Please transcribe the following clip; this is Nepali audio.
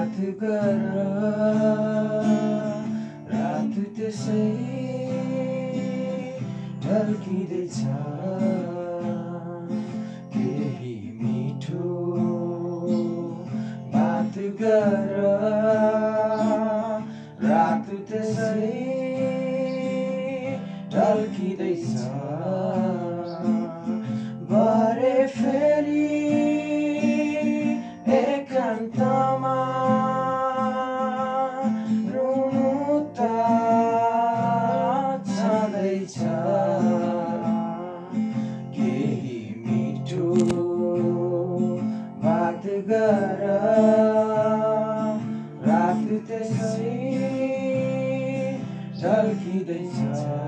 बात गर रात त्यसै ढल्किँदैछ केही मिठो बात गर रात त्यसै ढल्किँदैछ भरे फेरि एकान्तमा गर रात त्यसै ढल्किँदैछ।